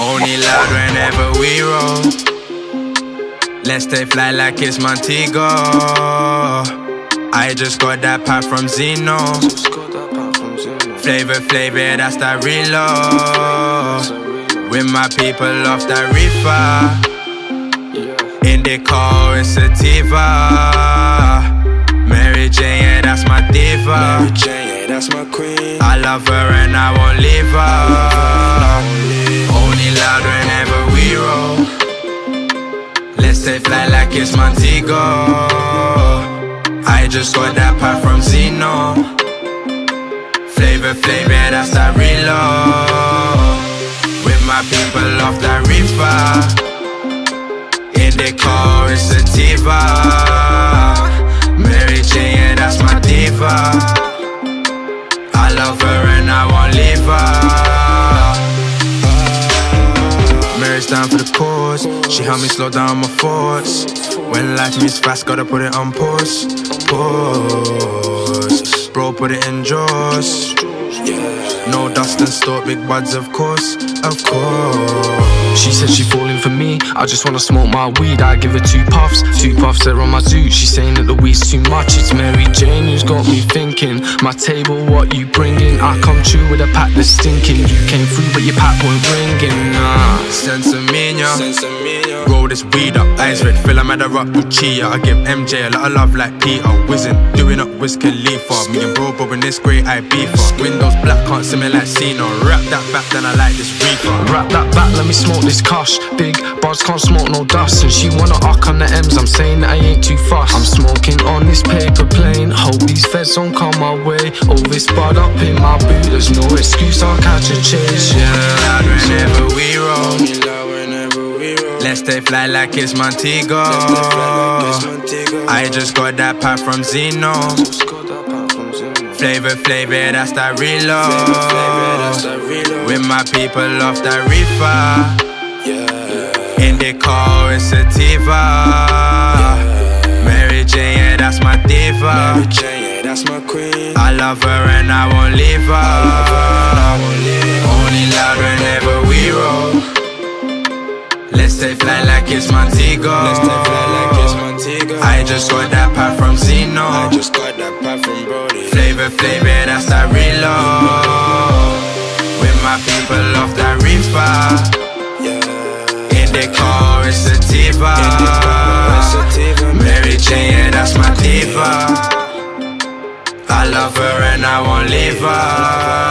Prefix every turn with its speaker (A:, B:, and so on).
A: Only loud whenever we roll. Let's stay fly like it's Montego. I just got that pack from Zeno. Flavor, flavor, that's that reload. With my people off that reefer. In the car, it's a Tiva. Mary Jane, yeah, that's my diva.
B: Mary Jane, yeah, that's my queen.
A: I love her and I won't leave her. Only loud whenever we roll. Let's take flight like it's Montego. I just got that pack from Zeno. Flavor, flavor, that's that reload. In the car, it's a Tiva. Mary Jane, that's my diva. I love her and I won't leave her. Mary's down for the cause. She helped me slow down my thoughts. When life moves fast, gotta put it on pause. Pause. Bro, put it in drawers. No dust and store big buds, of course, of course.
C: She said she falling for me. I just wanna smoke my weed. I give her two puffs, two puffs there on my zoo. She's saying that the weed's too much. It's Mary Jane who's got me thinking. My table, what you bringing? I come true with a pack that's stinking. You came through, but your pack weren't ringing. Nah.
A: Sensimania. Roll this weed up, eyes red, fill 'em at the rock with Chia. I give MJ a lot of love like Peter. Whizzing, doing up Wiz Khalifa. Me and bro, in this great I beefer. Windows black, can't see me like Cena. Wrap that back, then I like this reefer.
C: Wrap that back, let me smoke this kush. Big bars can't smoke no dust. And she wanna arc on the M's. I'm saying that I ain't too fast. I'm smoking on this paper plane. Hope these feds don't come my way. All this bud up in my boot. There's no excuse, I'll catch a chase. Yeah.
A: Loud whenever we roll.
B: Only loud whenever we roll.
A: Let's stay fly like it's Montego.
B: Let's take flight like it's Montego.
A: I just got that pack from Zeno.
B: Just got that pack from Zeno.
A: Flavor, flavor, that's that reload.
B: Flavor, flavor, that's that reload.
A: With my people off that reefer. In the car, it's a Tiva. Mary Jane, yeah, that's my diva.
B: Mary Jane, yeah, that's my queen.
A: I love her and I won't leave her.
B: I won't leave her.
A: Only loud whenever we roll. Let's take flight like it's Montego.
B: Let's take flight like it's Montego.
A: I just got that pack from Zeno.
B: I just got that pack from Brody.
A: Flavor, flavor, that's that reload. Mary Jane, yeah, that's my diva. I love her and I won't leave her.